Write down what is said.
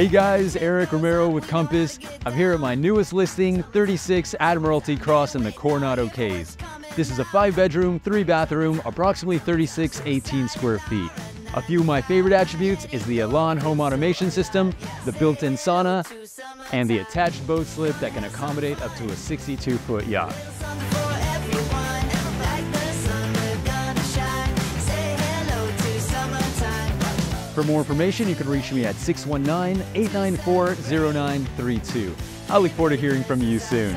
Hey guys, Erik Romero with Compass. I'm here at my newest listing, 36 Admiralty Cross in the Coronado Cays. This is a five bedroom, three bathroom, approximately 36, 18 square feet. A few of my favorite attributes is the Elan home automation system, the built-in sauna, and the attached boat slip that can accommodate up to a 62 foot yacht. For more information, you can reach me at 619 894 0932. I look forward to hearing from you soon.